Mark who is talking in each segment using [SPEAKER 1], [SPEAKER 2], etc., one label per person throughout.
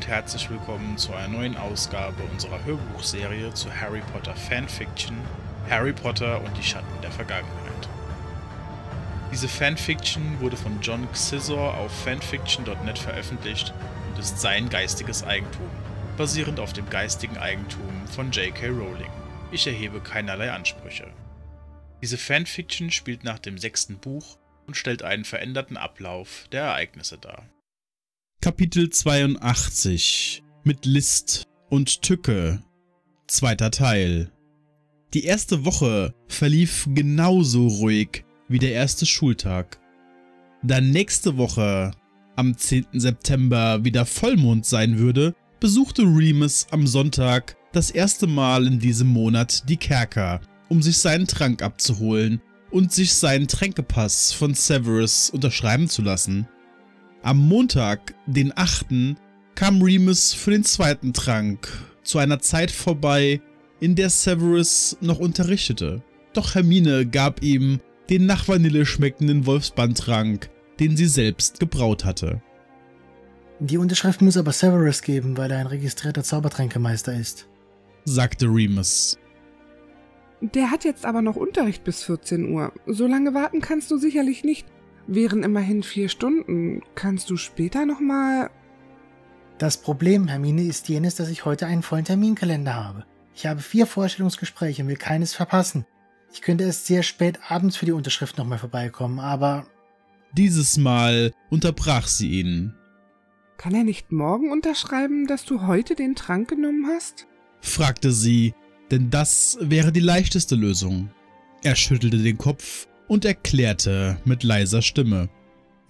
[SPEAKER 1] Und herzlich willkommen zu einer neuen Ausgabe unserer Hörbuchserie zu Harry Potter Fanfiction Harry Potter und die Schatten der Vergangenheit. Diese Fanfiction wurde von John Xizor auf fanfiction.net veröffentlicht und ist sein geistiges Eigentum, basierend auf dem geistigen Eigentum von J.K. Rowling. Ich erhebe keinerlei Ansprüche. Diese Fanfiction spielt nach dem sechsten Buch und stellt einen veränderten Ablauf der Ereignisse dar.
[SPEAKER 2] Kapitel 82 mit List und Tücke Zweiter Teil Die erste Woche verlief genauso ruhig wie der erste Schultag. Da nächste Woche am 10. September wieder Vollmond sein würde, besuchte Remus am Sonntag das erste Mal in diesem Monat die Kerker, um sich seinen Trank abzuholen und sich seinen Tränkepass von Severus unterschreiben zu lassen. Am Montag, den 8., kam Remus für den zweiten Trank zu einer Zeit vorbei, in der Severus noch unterrichtete. Doch Hermine gab ihm den nach Vanille schmeckenden Wolfsbandtrank, den sie selbst gebraut hatte.
[SPEAKER 3] Die Unterschrift muss aber Severus geben, weil er ein registrierter Zaubertränkemeister ist,
[SPEAKER 2] sagte Remus.
[SPEAKER 4] Der hat jetzt aber noch Unterricht bis 14 Uhr. So lange warten kannst du sicherlich nicht. Wären immerhin vier Stunden. Kannst du später nochmal.
[SPEAKER 3] Das Problem, Hermine, ist jenes, dass ich heute einen vollen Terminkalender habe. Ich habe vier Vorstellungsgespräche und will keines verpassen. Ich könnte erst sehr spät abends für die Unterschrift nochmal vorbeikommen, aber.
[SPEAKER 2] Dieses Mal unterbrach sie ihn.
[SPEAKER 4] Kann er nicht morgen unterschreiben, dass du heute den Trank genommen hast?
[SPEAKER 2] fragte sie, denn das wäre die leichteste Lösung. Er schüttelte den Kopf und erklärte mit leiser Stimme.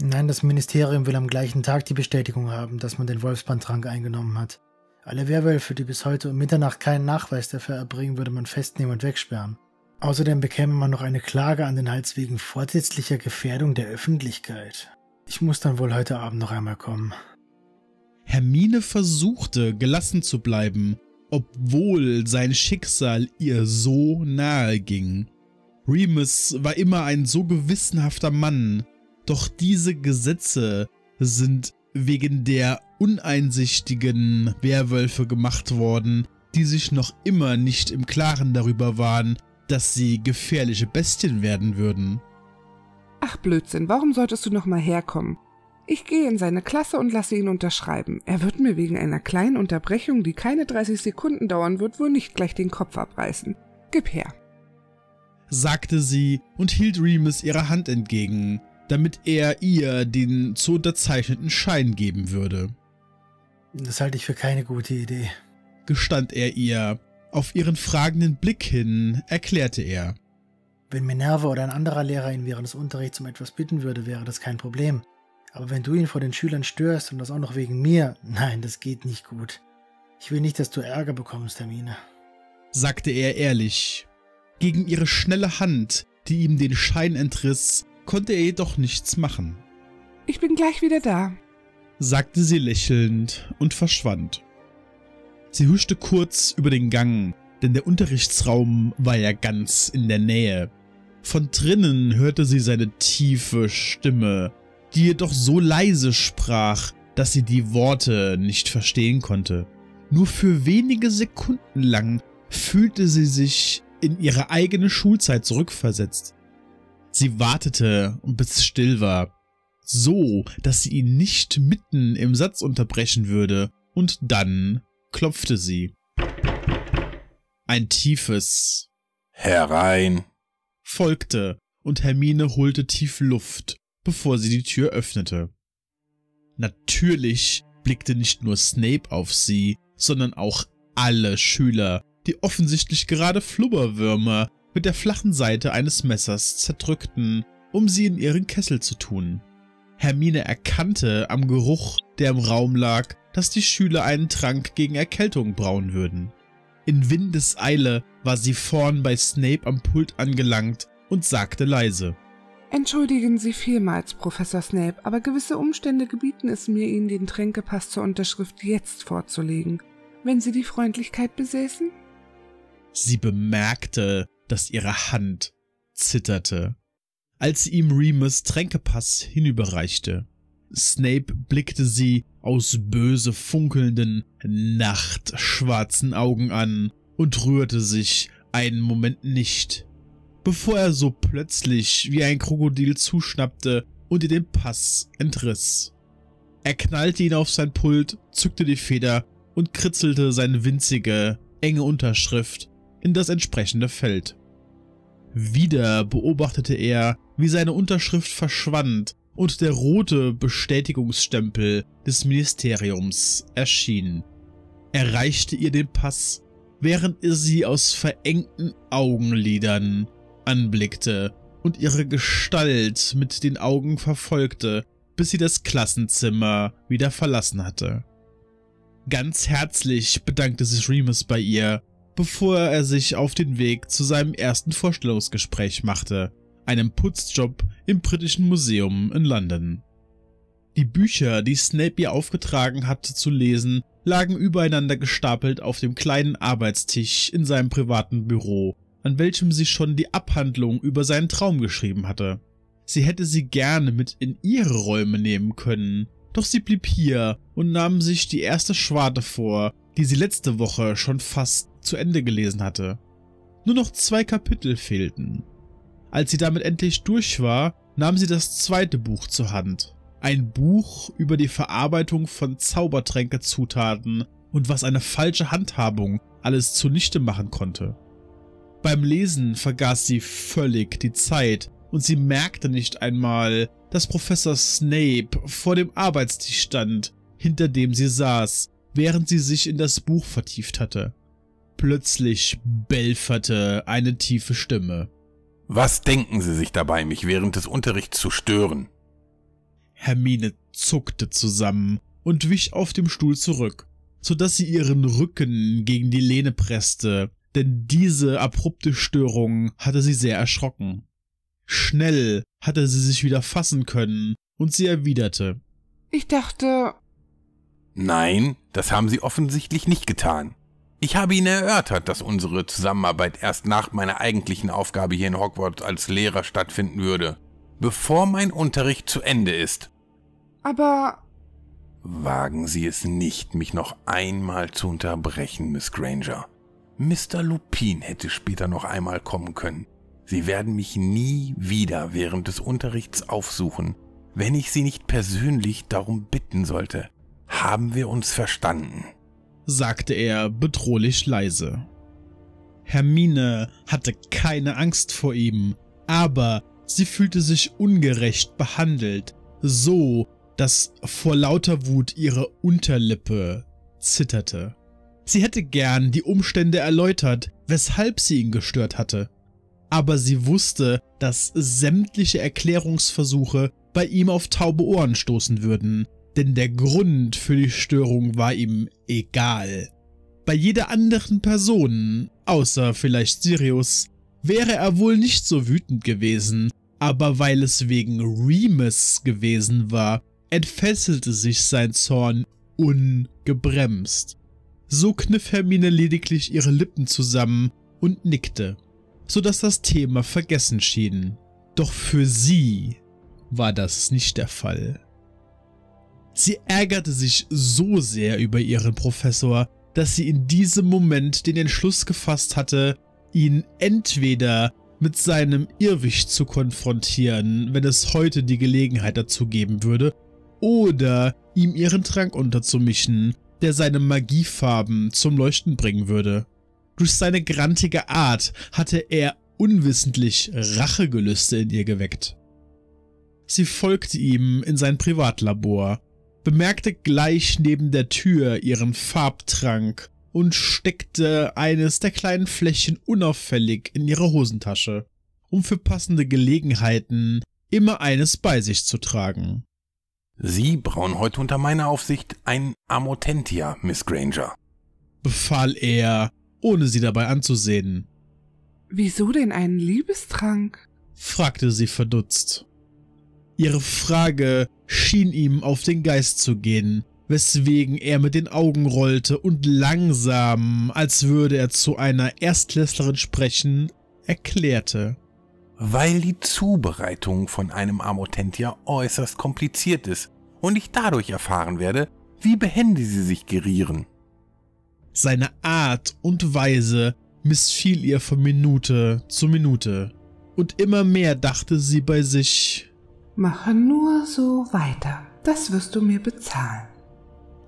[SPEAKER 3] Nein, das Ministerium will am gleichen Tag die Bestätigung haben, dass man den Wolfsbandtrank eingenommen hat. Alle Werwölfe, die bis heute um Mitternacht keinen Nachweis dafür erbringen, würde man festnehmen und wegsperren. Außerdem bekäme man noch eine Klage an den Hals wegen vorsätzlicher Gefährdung der Öffentlichkeit. Ich muss dann wohl heute Abend noch einmal kommen.
[SPEAKER 2] Hermine versuchte, gelassen zu bleiben, obwohl sein Schicksal ihr so nahe ging. Remus war immer ein so gewissenhafter Mann, doch diese Gesetze sind wegen der uneinsichtigen Werwölfe gemacht worden, die sich noch immer nicht im Klaren darüber waren, dass sie gefährliche Bestien werden würden.
[SPEAKER 4] Ach Blödsinn, warum solltest du noch mal herkommen? Ich gehe in seine Klasse und lasse ihn unterschreiben. Er wird mir wegen einer kleinen Unterbrechung, die keine 30 Sekunden dauern wird, wohl nicht gleich den Kopf abreißen. Gib her
[SPEAKER 2] sagte sie und hielt Remus ihre Hand entgegen, damit er ihr den zu unterzeichneten Schein geben würde.
[SPEAKER 3] Das halte ich für keine gute Idee,
[SPEAKER 2] gestand er ihr. Auf ihren fragenden Blick hin erklärte er.
[SPEAKER 3] Wenn Minerva oder ein anderer Lehrer ihn während des Unterrichts um etwas bitten würde, wäre das kein Problem. Aber wenn du ihn vor den Schülern störst und das auch noch wegen mir, nein, das geht nicht gut. Ich will nicht, dass du Ärger bekommst, Hermine,
[SPEAKER 2] sagte er ehrlich gegen ihre schnelle Hand, die ihm den Schein entriss, konnte er jedoch nichts machen.
[SPEAKER 4] Ich bin gleich wieder da,
[SPEAKER 2] sagte sie lächelnd und verschwand. Sie huschte kurz über den Gang, denn der Unterrichtsraum war ja ganz in der Nähe. Von drinnen hörte sie seine tiefe Stimme, die jedoch so leise sprach, dass sie die Worte nicht verstehen konnte. Nur für wenige Sekunden lang fühlte sie sich in ihre eigene Schulzeit zurückversetzt. Sie wartete, bis es still war, so, dass sie ihn nicht mitten im Satz unterbrechen würde, und dann klopfte sie. Ein tiefes
[SPEAKER 5] Herein
[SPEAKER 2] folgte, und Hermine holte tief Luft, bevor sie die Tür öffnete. Natürlich blickte nicht nur Snape auf sie, sondern auch alle Schüler, die offensichtlich gerade Flubberwürmer mit der flachen Seite eines Messers zerdrückten, um sie in ihren Kessel zu tun. Hermine erkannte am Geruch, der im Raum lag, dass die Schüler einen Trank gegen Erkältung brauen würden. In Windeseile war sie vorn bei Snape am Pult angelangt und sagte leise.
[SPEAKER 4] Entschuldigen Sie vielmals, Professor Snape, aber gewisse Umstände gebieten es mir, Ihnen den Tränkepass zur Unterschrift jetzt vorzulegen, wenn Sie die Freundlichkeit besäßen?
[SPEAKER 2] Sie bemerkte, dass ihre Hand zitterte, als sie ihm Remus Tränkepass hinüberreichte. Snape blickte sie aus böse funkelnden, nachtschwarzen Augen an und rührte sich einen Moment nicht, bevor er so plötzlich wie ein Krokodil zuschnappte und ihr den Pass entriss. Er knallte ihn auf sein Pult, zückte die Feder und kritzelte seine winzige, enge Unterschrift in das entsprechende Feld. Wieder beobachtete er, wie seine Unterschrift verschwand und der rote Bestätigungsstempel des Ministeriums erschien. Er reichte ihr den Pass, während er sie aus verengten Augenlidern anblickte und ihre Gestalt mit den Augen verfolgte, bis sie das Klassenzimmer wieder verlassen hatte. Ganz herzlich bedankte sich Remus bei ihr, bevor er sich auf den Weg zu seinem ersten Vorstellungsgespräch machte, einem Putzjob im Britischen Museum in London. Die Bücher, die Snape ihr aufgetragen hatte zu lesen, lagen übereinander gestapelt auf dem kleinen Arbeitstisch in seinem privaten Büro, an welchem sie schon die Abhandlung über seinen Traum geschrieben hatte. Sie hätte sie gerne mit in ihre Räume nehmen können, doch sie blieb hier und nahm sich die erste Schwarte vor, die sie letzte Woche schon fast zu Ende gelesen hatte. Nur noch zwei Kapitel fehlten. Als sie damit endlich durch war, nahm sie das zweite Buch zur Hand. Ein Buch über die Verarbeitung von Zaubertränkezutaten und was eine falsche Handhabung alles zunichte machen konnte. Beim Lesen vergaß sie völlig die Zeit und sie merkte nicht einmal, dass Professor Snape vor dem Arbeitstisch stand, hinter dem sie saß, während sie sich in das Buch vertieft hatte. Plötzlich belferte eine tiefe Stimme.
[SPEAKER 5] Was denken Sie sich dabei, mich während des Unterrichts zu stören?
[SPEAKER 2] Hermine zuckte zusammen und wich auf dem Stuhl zurück, so dass sie ihren Rücken gegen die Lehne presste, denn diese abrupte Störung hatte sie sehr erschrocken. Schnell hatte sie sich wieder fassen können und sie erwiderte.
[SPEAKER 4] Ich dachte.
[SPEAKER 5] Nein, das haben Sie offensichtlich nicht getan. Ich habe Ihnen erörtert, dass unsere Zusammenarbeit erst nach meiner eigentlichen Aufgabe hier in Hogwarts als Lehrer stattfinden würde, bevor mein Unterricht zu Ende ist.
[SPEAKER 4] Aber.
[SPEAKER 5] Wagen Sie es nicht, mich noch einmal zu unterbrechen, Miss Granger. Mr. Lupin hätte später noch einmal kommen können. Sie werden mich nie wieder während des Unterrichts aufsuchen, wenn ich Sie nicht persönlich darum bitten sollte. Haben wir uns verstanden?
[SPEAKER 2] sagte er bedrohlich leise. Hermine hatte keine Angst vor ihm, aber sie fühlte sich ungerecht behandelt, so dass vor lauter Wut ihre Unterlippe zitterte. Sie hätte gern die Umstände erläutert, weshalb sie ihn gestört hatte. Aber sie wusste, dass sämtliche Erklärungsversuche bei ihm auf taube Ohren stoßen würden, denn der Grund für die Störung war ihm egal. Bei jeder anderen Person, außer vielleicht Sirius, wäre er wohl nicht so wütend gewesen, aber weil es wegen Remus gewesen war, entfesselte sich sein Zorn ungebremst. So kniff Hermine lediglich ihre Lippen zusammen und nickte, so dass das Thema vergessen schien. Doch für sie war das nicht der Fall. Sie ärgerte sich so sehr über ihren Professor, dass sie in diesem Moment den Entschluss gefasst hatte, ihn entweder mit seinem Irrwicht zu konfrontieren, wenn es heute die Gelegenheit dazu geben würde, oder ihm ihren Trank unterzumischen, der seine Magiefarben zum Leuchten bringen würde. Durch seine grantige Art hatte er unwissentlich Rachegelüste in ihr geweckt. Sie folgte ihm in sein Privatlabor, bemerkte gleich neben der Tür ihren Farbtrank und steckte eines der kleinen Fläschchen unauffällig in ihre Hosentasche, um für passende Gelegenheiten immer eines bei sich zu tragen.
[SPEAKER 5] Sie brauen heute unter meiner Aufsicht ein Amotentia, Miss Granger,
[SPEAKER 2] befahl er, ohne sie dabei anzusehen.
[SPEAKER 4] Wieso denn einen Liebestrank?
[SPEAKER 2] fragte sie verdutzt. Ihre Frage schien ihm auf den Geist zu gehen, weswegen er mit den Augen rollte und langsam, als würde er zu einer Erstklässlerin sprechen, erklärte.
[SPEAKER 5] Weil die Zubereitung von einem Amotentia äußerst kompliziert ist und ich dadurch erfahren werde, wie behende sie sich gerieren.
[SPEAKER 2] Seine Art und Weise missfiel ihr von Minute zu Minute, und immer mehr dachte sie bei sich,
[SPEAKER 4] Mache nur so weiter, das wirst du mir bezahlen.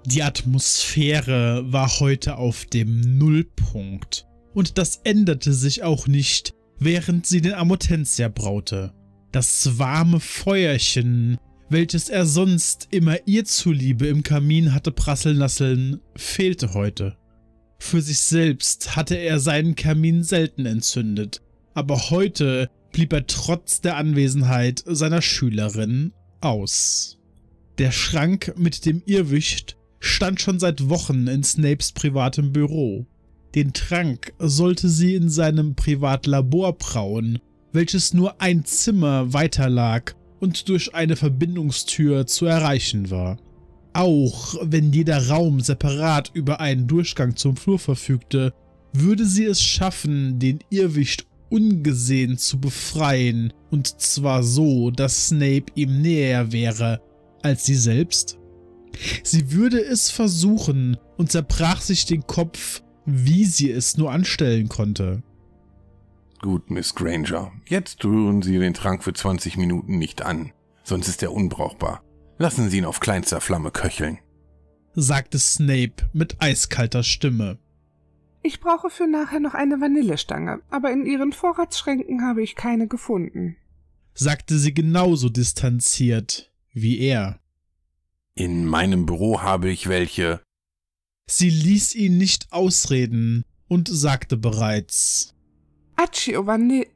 [SPEAKER 2] Die Atmosphäre war heute auf dem Nullpunkt, und das änderte sich auch nicht, während sie den Amotentia braute. Das warme Feuerchen, welches er sonst immer ihr zuliebe im Kamin hatte prasseln lassen, fehlte heute. Für sich selbst hatte er seinen Kamin selten entzündet, aber heute blieb er trotz der Anwesenheit seiner Schülerin aus. Der Schrank mit dem Irrwicht stand schon seit Wochen in Snapes privatem Büro. Den Trank sollte sie in seinem Privatlabor brauen, welches nur ein Zimmer weiter lag und durch eine Verbindungstür zu erreichen war. Auch wenn jeder Raum separat über einen Durchgang zum Flur verfügte, würde sie es schaffen, den Irrwicht ungesehen zu befreien, und zwar so, dass Snape ihm näher wäre als sie selbst. Sie würde es versuchen und zerbrach sich den Kopf, wie sie es nur anstellen konnte.
[SPEAKER 5] Gut, Miss Granger, jetzt rühren Sie den Trank für 20 Minuten nicht an, sonst ist er unbrauchbar. Lassen Sie ihn auf kleinster Flamme köcheln,
[SPEAKER 2] sagte Snape mit eiskalter Stimme.
[SPEAKER 4] Ich brauche für nachher noch eine Vanillestange, aber in Ihren Vorratsschränken habe ich keine gefunden,
[SPEAKER 2] sagte sie genauso distanziert wie er.
[SPEAKER 5] In meinem Büro habe ich welche.
[SPEAKER 2] Sie ließ ihn nicht ausreden und sagte bereits
[SPEAKER 4] Accio Vanille.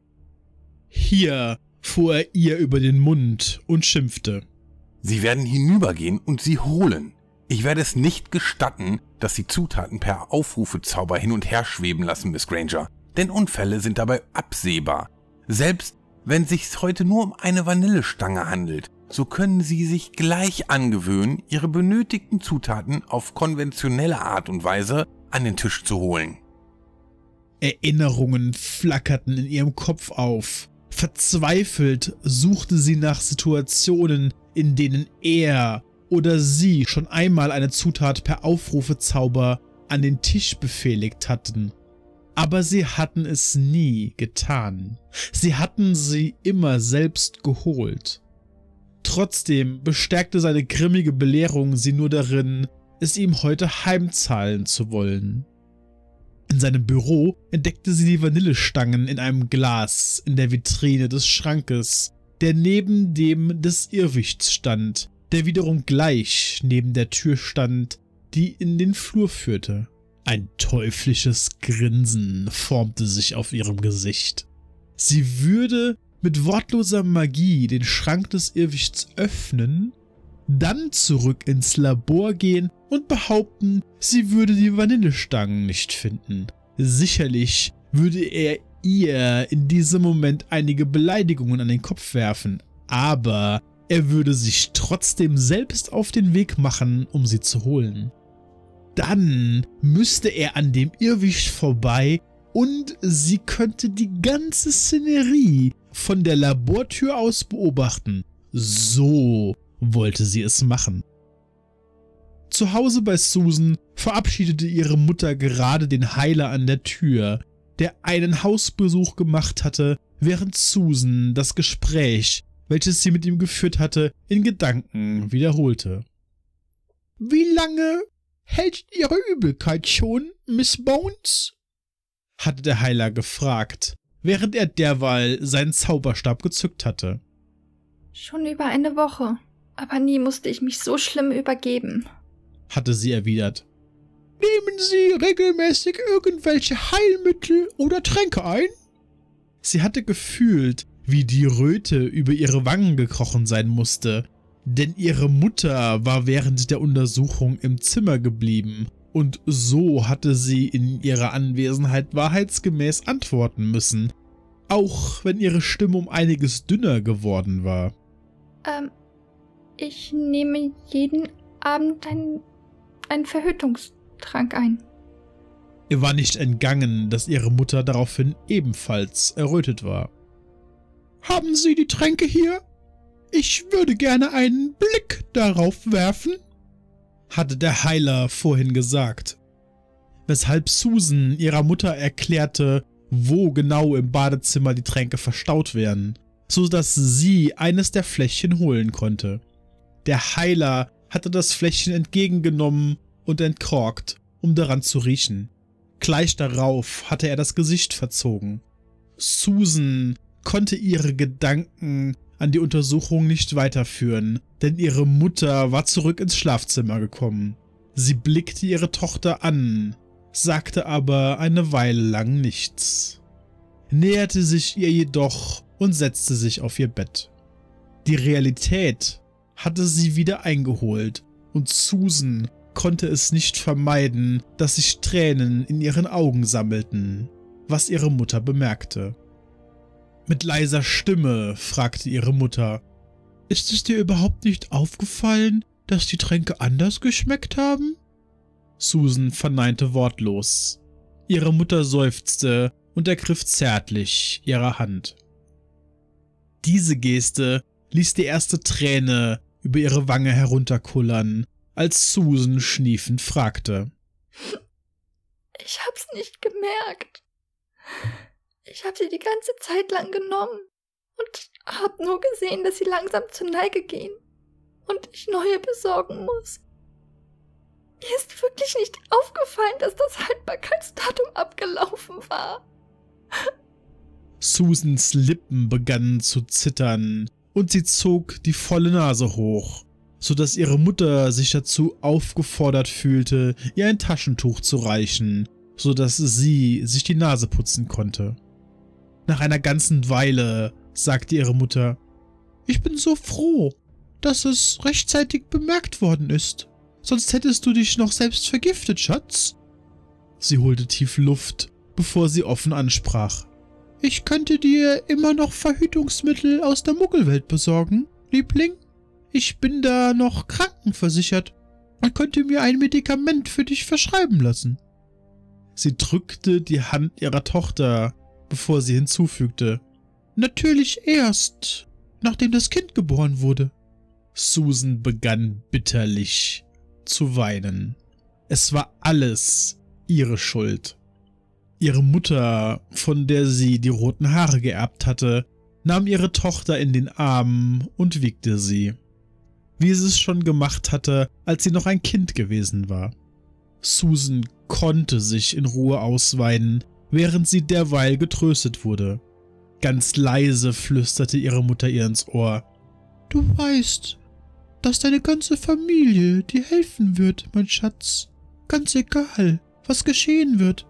[SPEAKER 2] Hier fuhr er ihr über den Mund und schimpfte.
[SPEAKER 5] Sie werden hinübergehen und sie holen. Ich werde es nicht gestatten, dass Sie Zutaten per Aufrufezauber hin und her schweben lassen, Miss Granger. Denn Unfälle sind dabei absehbar. Selbst wenn sich's heute nur um eine Vanillestange handelt, so können Sie sich gleich angewöhnen, Ihre benötigten Zutaten auf konventionelle Art und Weise an den Tisch zu holen.
[SPEAKER 2] Erinnerungen flackerten in ihrem Kopf auf. Verzweifelt suchte sie nach Situationen, in denen er oder sie schon einmal eine Zutat per Aufrufezauber an den Tisch befehligt hatten. Aber sie hatten es nie getan. Sie hatten sie immer selbst geholt. Trotzdem bestärkte seine grimmige Belehrung sie nur darin, es ihm heute heimzahlen zu wollen. In seinem Büro entdeckte sie die Vanillestangen in einem Glas in der Vitrine des Schrankes, der neben dem des Irrwichts stand, der wiederum gleich neben der Tür stand, die in den Flur führte. Ein teuflisches Grinsen formte sich auf ihrem Gesicht. Sie würde mit wortloser Magie den Schrank des Irrwichts öffnen, dann zurück ins Labor gehen und behaupten, sie würde die Vanillestangen nicht finden. Sicherlich würde er ihr in diesem Moment einige Beleidigungen an den Kopf werfen, aber er würde sich trotzdem selbst auf den Weg machen, um sie zu holen. Dann müsste er an dem Irrwicht vorbei und sie könnte die ganze Szenerie von der Labortür aus beobachten. So wollte sie es machen. Zu Hause bei Susan verabschiedete ihre Mutter gerade den Heiler an der Tür, der einen Hausbesuch gemacht hatte, während Susan das Gespräch, welches sie mit ihm geführt hatte, in Gedanken wiederholte. Wie lange hält Ihre Übelkeit schon, Miss Bones? hatte der Heiler gefragt, während er derweil seinen Zauberstab gezückt hatte.
[SPEAKER 6] Schon über eine Woche, aber nie musste ich mich so schlimm übergeben,
[SPEAKER 2] hatte sie erwidert. Nehmen Sie regelmäßig irgendwelche Heilmittel oder Tränke ein? Sie hatte gefühlt, wie die Röte über ihre Wangen gekrochen sein musste, denn ihre Mutter war während der Untersuchung im Zimmer geblieben und so hatte sie in ihrer Anwesenheit wahrheitsgemäß antworten müssen, auch wenn ihre Stimme um einiges dünner geworden war.
[SPEAKER 6] Ähm, ich nehme jeden Abend ein, einen Verhütungstrank ein.
[SPEAKER 2] Ihr war nicht entgangen, dass ihre Mutter daraufhin ebenfalls errötet war. Haben Sie die Tränke hier? Ich würde gerne einen Blick darauf werfen, hatte der Heiler vorhin gesagt. Weshalb Susan ihrer Mutter erklärte, wo genau im Badezimmer die Tränke verstaut werden, so dass sie eines der Fläschchen holen konnte. Der Heiler hatte das Fläschchen entgegengenommen und entkorkt, um daran zu riechen. Gleich darauf hatte er das Gesicht verzogen. Susan konnte ihre Gedanken an die Untersuchung nicht weiterführen, denn ihre Mutter war zurück ins Schlafzimmer gekommen. Sie blickte ihre Tochter an, sagte aber eine Weile lang nichts, näherte sich ihr jedoch und setzte sich auf ihr Bett. Die Realität hatte sie wieder eingeholt und Susan konnte es nicht vermeiden, dass sich Tränen in ihren Augen sammelten, was ihre Mutter bemerkte. Mit leiser Stimme fragte ihre Mutter, Ist es dir überhaupt nicht aufgefallen, dass die Tränke anders geschmeckt haben? Susan verneinte wortlos. Ihre Mutter seufzte und ergriff zärtlich ihre Hand. Diese Geste ließ die erste Träne über ihre Wange herunterkullern als Susan schniefend fragte.
[SPEAKER 6] Ich hab's nicht gemerkt. Ich hab sie die ganze Zeit lang genommen und hab nur gesehen, dass sie langsam zur Neige gehen und ich neue besorgen muss. Mir ist wirklich nicht aufgefallen, dass das Haltbarkeitsdatum abgelaufen war.
[SPEAKER 2] Susans Lippen begannen zu zittern und sie zog die volle Nase hoch so dass ihre Mutter sich dazu aufgefordert fühlte, ihr ein Taschentuch zu reichen, so dass sie sich die Nase putzen konnte. Nach einer ganzen Weile sagte ihre Mutter, ich bin so froh, dass es rechtzeitig bemerkt worden ist. Sonst hättest du dich noch selbst vergiftet, Schatz. Sie holte tief Luft, bevor sie offen ansprach. Ich könnte dir immer noch Verhütungsmittel aus der Muggelwelt besorgen, Liebling. Ich bin da noch krankenversichert und könnte mir ein Medikament für dich verschreiben lassen. Sie drückte die Hand ihrer Tochter, bevor sie hinzufügte. Natürlich erst, nachdem das Kind geboren wurde. Susan begann bitterlich zu weinen. Es war alles ihre Schuld. Ihre Mutter, von der sie die roten Haare geerbt hatte, nahm ihre Tochter in den Arm und wiegte sie wie sie es schon gemacht hatte, als sie noch ein Kind gewesen war. Susan konnte sich in Ruhe ausweinen, während sie derweil getröstet wurde. Ganz leise flüsterte ihre Mutter ihr ins Ohr. Du weißt, dass deine ganze Familie dir helfen wird, mein Schatz. Ganz egal, was geschehen wird.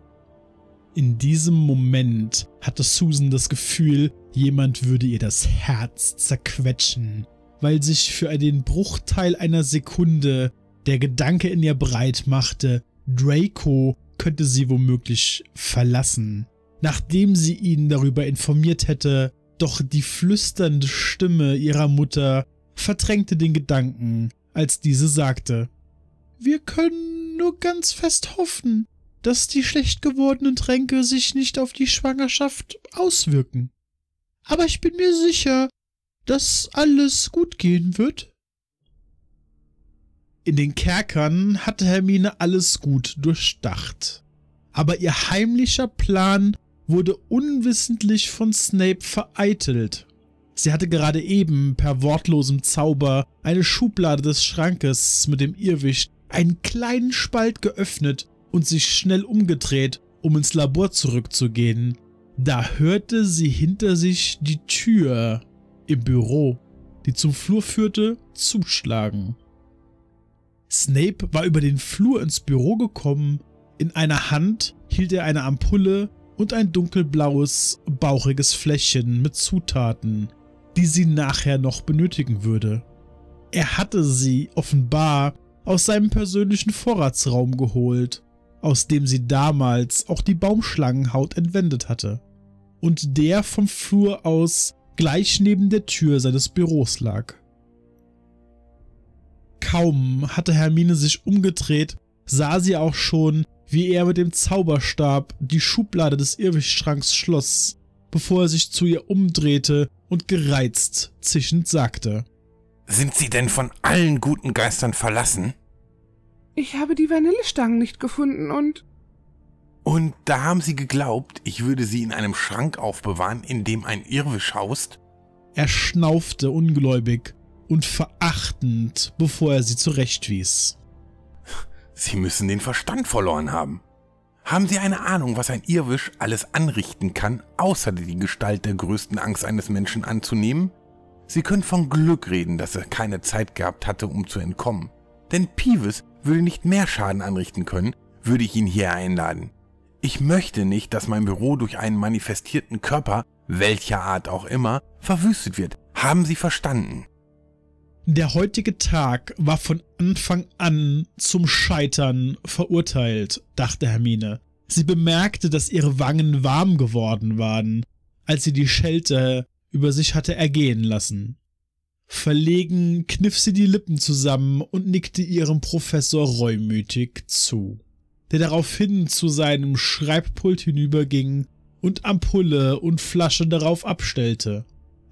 [SPEAKER 2] In diesem Moment hatte Susan das Gefühl, jemand würde ihr das Herz zerquetschen weil sich für den Bruchteil einer Sekunde der Gedanke in ihr breit machte, Draco könnte sie womöglich verlassen, nachdem sie ihn darüber informiert hätte, doch die flüsternde Stimme ihrer Mutter verdrängte den Gedanken, als diese sagte, Wir können nur ganz fest hoffen, dass die schlecht gewordenen Tränke sich nicht auf die Schwangerschaft auswirken. Aber ich bin mir sicher, dass alles gut gehen wird? In den Kerkern hatte Hermine alles gut durchdacht. Aber ihr heimlicher Plan wurde unwissentlich von Snape vereitelt. Sie hatte gerade eben per wortlosem Zauber eine Schublade des Schrankes mit dem Irrwicht einen kleinen Spalt geöffnet und sich schnell umgedreht, um ins Labor zurückzugehen. Da hörte sie hinter sich die Tür im Büro, die zum Flur führte, zuschlagen. Snape war über den Flur ins Büro gekommen. In einer Hand hielt er eine Ampulle und ein dunkelblaues, bauchiges Fläschchen mit Zutaten, die sie nachher noch benötigen würde. Er hatte sie offenbar aus seinem persönlichen Vorratsraum geholt, aus dem sie damals auch die Baumschlangenhaut entwendet hatte, und der vom Flur aus gleich neben der Tür seines Büros lag. Kaum hatte Hermine sich umgedreht, sah sie auch schon, wie er mit dem Zauberstab die Schublade des Irrwichtschranks schloss, bevor er sich zu ihr umdrehte und gereizt zischend sagte.
[SPEAKER 5] Sind Sie denn von allen guten Geistern verlassen?
[SPEAKER 4] Ich habe die Vanillestangen nicht gefunden und
[SPEAKER 5] Und da haben Sie geglaubt, ich würde sie in einem Schrank aufbewahren, in dem ein Irrwisch haust?
[SPEAKER 2] Er schnaufte ungläubig und verachtend, bevor er sie zurechtwies.
[SPEAKER 5] Sie müssen den Verstand verloren haben. Haben Sie eine Ahnung, was ein Irrwisch alles anrichten kann, außer die Gestalt der größten Angst eines Menschen anzunehmen? Sie können von Glück reden, dass er keine Zeit gehabt hatte, um zu entkommen. Denn Peeves würde nicht mehr Schaden anrichten können, würde ich ihn hier einladen. Ich möchte nicht, dass mein Büro durch einen manifestierten Körper, welcher Art auch immer, verwüstet wird. Haben Sie verstanden?
[SPEAKER 2] Der heutige Tag war von Anfang an zum Scheitern verurteilt, dachte Hermine. Sie bemerkte, dass ihre Wangen warm geworden waren, als sie die Schelte über sich hatte ergehen lassen. Verlegen kniff sie die Lippen zusammen und nickte ihrem Professor reumütig zu, der daraufhin zu seinem Schreibpult hinüberging und Ampulle und Flasche darauf abstellte.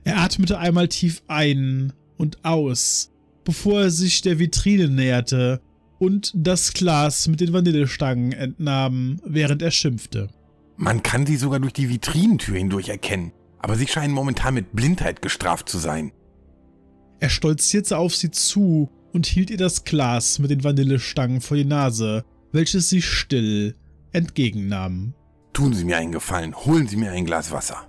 [SPEAKER 2] Er atmete einmal tief ein und aus, bevor er sich der Vitrine näherte und das Glas mit den Vanillestangen entnahm, während er schimpfte.
[SPEAKER 5] Man kann sie sogar durch die Vitrinentür hindurch erkennen, aber sie scheinen momentan mit Blindheit gestraft zu sein.
[SPEAKER 2] Er stolzierte auf sie zu und hielt ihr das Glas mit den Vanillestangen vor die Nase, welches sie still entgegennahm.
[SPEAKER 5] Tun Sie mir einen Gefallen, holen Sie mir ein Glas Wasser.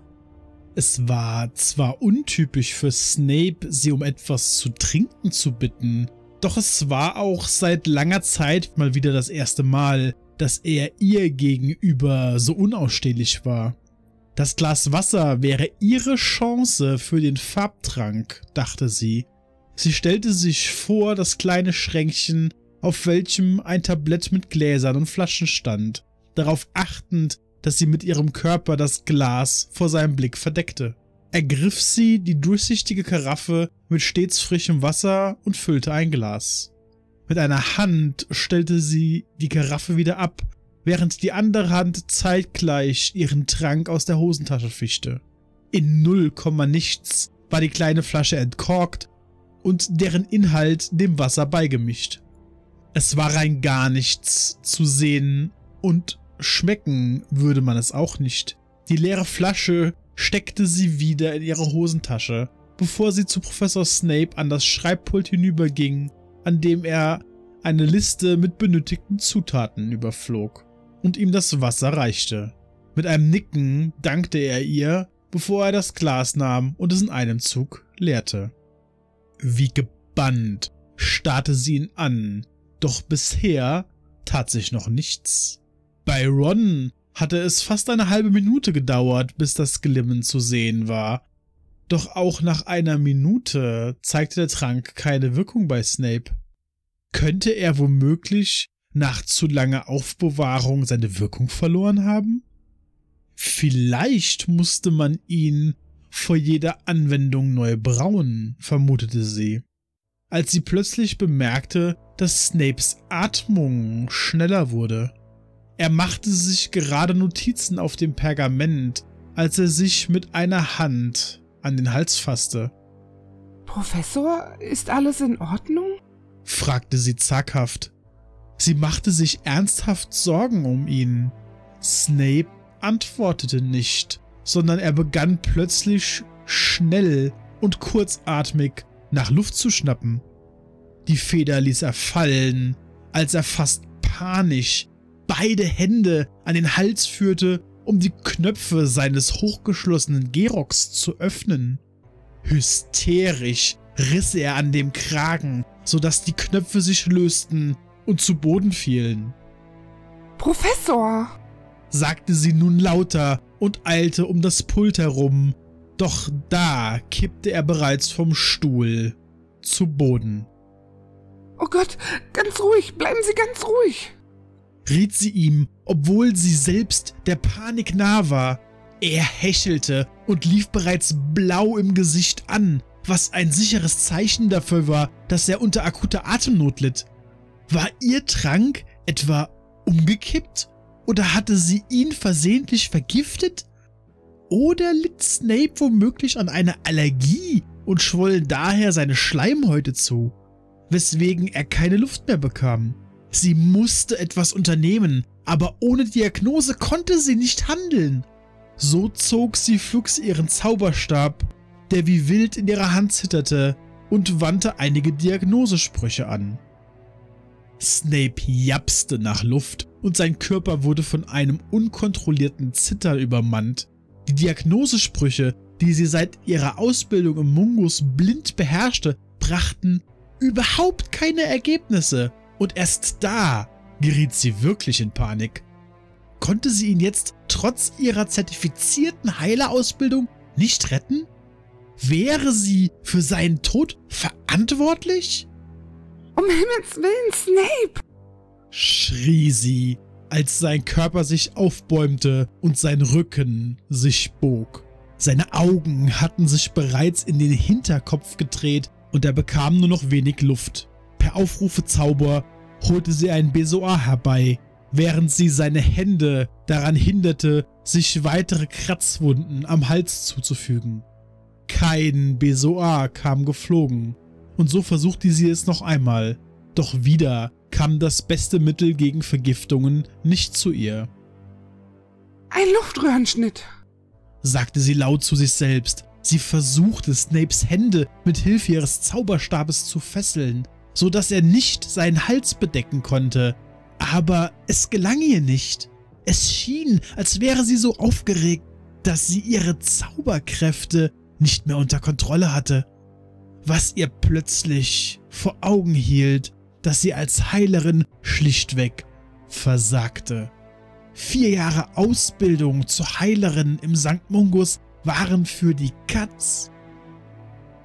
[SPEAKER 2] Es war zwar untypisch für Snape, sie um etwas zu trinken zu bitten, doch es war auch seit langer Zeit mal wieder das erste Mal, dass er ihr gegenüber so unausstehlich war. Das Glas Wasser wäre ihre Chance für den Farbtrank, dachte sie. Sie stellte sich vor das kleine Schränkchen, auf welchem ein Tablett mit Gläsern und Flaschen stand, darauf achtend, dass sie mit ihrem Körper das Glas vor seinem Blick verdeckte. Er griff sie die durchsichtige Karaffe mit stets frischem Wasser und füllte ein Glas. Mit einer Hand stellte sie die Karaffe wieder ab, während die andere Hand zeitgleich ihren Trank aus der Hosentasche fischte. In null Komma nichts war die kleine Flasche entkorkt und deren Inhalt dem Wasser beigemischt. Es war rein gar nichts zu sehen und schmecken würde man es auch nicht. Die leere Flasche steckte sie wieder in ihre Hosentasche, bevor sie zu Professor Snape an das Schreibpult hinüberging, an dem er eine Liste mit benötigten Zutaten überflog und ihm das Wasser reichte. Mit einem Nicken dankte er ihr, bevor er das Glas nahm und es in einem Zug leerte. Wie gebannt starrte sie ihn an, doch bisher tat sich noch nichts. Bei Ron hatte es fast eine halbe Minute gedauert, bis das Glimmen zu sehen war. Doch auch nach einer Minute zeigte der Trank keine Wirkung bei Snape. Könnte er womöglich nach zu langer Aufbewahrung seine Wirkung verloren haben? Vielleicht musste man ihn vor jeder Anwendung neu brauen, vermutete sie. Als sie plötzlich bemerkte, dass Snapes Atmung schneller wurde. Er machte sich gerade Notizen auf dem Pergament, als er sich mit einer Hand an den Hals fasste.
[SPEAKER 4] Professor, ist alles in Ordnung?
[SPEAKER 2] fragte sie zaghaft. Sie machte sich ernsthaft Sorgen um ihn. Snape antwortete nicht, sondern er begann plötzlich schnell und kurzatmig nach Luft zu schnappen. Die Feder ließ er fallen, als er fast panisch beide Hände an den Hals führte, um die Knöpfe seines hochgeschlossenen Geroks zu öffnen. Hysterisch riss er an dem Kragen, sodass die Knöpfe sich lösten und zu Boden fielen.
[SPEAKER 4] Professor!
[SPEAKER 2] sagte sie nun lauter und eilte um das Pult herum, doch da kippte er bereits vom Stuhl zu Boden.
[SPEAKER 4] Oh Gott, ganz ruhig, bleiben Sie ganz ruhig!
[SPEAKER 2] Riet sie ihm, obwohl sie selbst der Panik nah war. Er hechelte und lief bereits blau im Gesicht an, was ein sicheres Zeichen dafür war, dass er unter akuter Atemnot litt. War ihr Trank etwa umgekippt? Oder hatte sie ihn versehentlich vergiftet? Oder litt Snape womöglich an einer Allergie und schwollen daher seine Schleimhäute zu, weswegen er keine Luft mehr bekam. Sie musste etwas unternehmen, aber ohne Diagnose konnte sie nicht handeln. So zog sie flugs ihren Zauberstab, der wie wild in ihrer Hand zitterte, und wandte einige Diagnosesprüche an. Snape japste nach Luft und sein Körper wurde von einem unkontrollierten Zittern übermannt. Die Diagnosesprüche, die sie seit ihrer Ausbildung im Mungus blind beherrschte, brachten überhaupt keine Ergebnisse. Und erst da geriet sie wirklich in Panik. Konnte sie ihn jetzt trotz ihrer zertifizierten Heilerausbildung nicht retten? Wäre sie für seinen Tod verantwortlich?
[SPEAKER 4] Um Himmels Willen, Snape!
[SPEAKER 2] schrie sie, als sein Körper sich aufbäumte und sein Rücken sich bog. Seine Augen hatten sich bereits in den Hinterkopf gedreht und er bekam nur noch wenig Luft. Per Aufrufe Zauber holte sie ein Besoar herbei, während sie seine Hände daran hinderte, sich weitere Kratzwunden am Hals zuzufügen. Kein Besoar kam geflogen, und so versuchte sie es noch einmal. Doch wieder kam das beste Mittel gegen Vergiftungen nicht zu ihr.
[SPEAKER 4] Ein Luftröhrenschnitt,
[SPEAKER 2] sagte sie laut zu sich selbst. Sie versuchte Snapes Hände mit Hilfe ihres Zauberstabes zu fesseln, so dass er nicht seinen Hals bedecken konnte. Aber es gelang ihr nicht. Es schien, als wäre sie so aufgeregt, dass sie ihre Zauberkräfte nicht mehr unter Kontrolle hatte. Was ihr plötzlich vor Augen hielt, dass sie als Heilerin schlichtweg versagte. Vier Jahre Ausbildung zur Heilerin im St. Mungus waren für die Katz.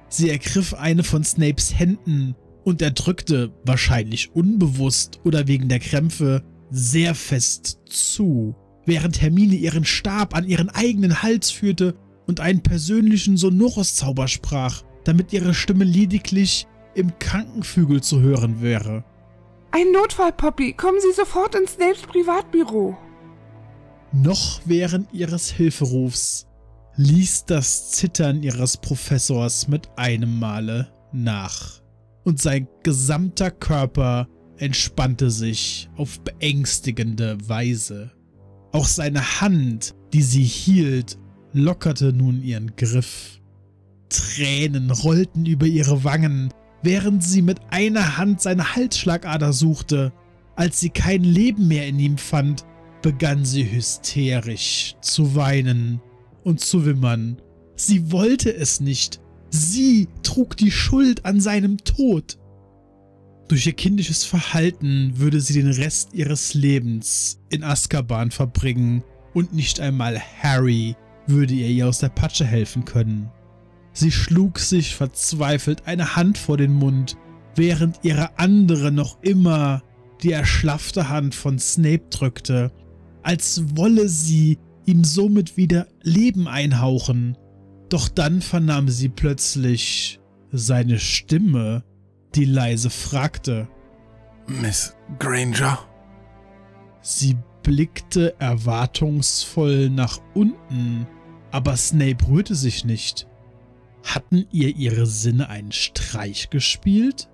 [SPEAKER 2] Sie ergriff eine von Snapes Händen und er drückte, wahrscheinlich unbewusst oder wegen der Krämpfe, sehr fest zu, während Hermine ihren Stab an ihren eigenen Hals führte und einen persönlichen Sonoros-Zauber sprach, damit ihre Stimme lediglich im Krankenflügel zu hören wäre.
[SPEAKER 4] Ein Notfall, Poppy. Kommen Sie sofort ins Snapes Privatbüro.
[SPEAKER 2] Noch während ihres Hilferufs ließ das Zittern ihres Professors mit einem Male nach und sein gesamter Körper entspannte sich auf beängstigende Weise. Auch seine Hand, die sie hielt, lockerte nun ihren Griff. Tränen rollten über ihre Wangen, während sie mit einer Hand seine Halsschlagader suchte. Als sie kein Leben mehr in ihm fand, begann sie hysterisch zu weinen und zu wimmern. Sie wollte es nicht. Sie trug die Schuld an seinem Tod. Durch ihr kindisches Verhalten würde sie den Rest ihres Lebens in Azkaban verbringen und nicht einmal Harry würde ihr aus der Patsche helfen können. Sie schlug sich verzweifelt eine Hand vor den Mund, während ihre andere noch immer die erschlaffte Hand von Snape drückte, als wolle sie ihm somit wieder Leben einhauchen. Doch dann vernahm sie plötzlich seine Stimme, die leise fragte.
[SPEAKER 5] Miss Granger?
[SPEAKER 2] Sie blickte erwartungsvoll nach unten, aber Snape rührte sich nicht. Hatten ihr ihre Sinne einen Streich gespielt?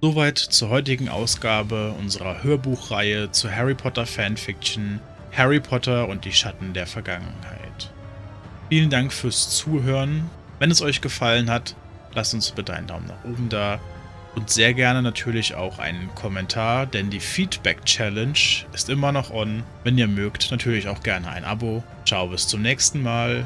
[SPEAKER 1] Soweit zur heutigen Ausgabe unserer Hörbuchreihe zu Harry Potter Fanfiction Harry Potter und die Schatten der Vergangenheit. Vielen Dank fürs Zuhören. Wenn es euch gefallen hat, lasst uns bitte einen Daumen nach oben da und sehr gerne natürlich auch einen Kommentar, denn die Feedback Challenge ist immer noch on. Wenn ihr mögt, natürlich auch gerne ein Abo. Ciao, bis zum nächsten Mal.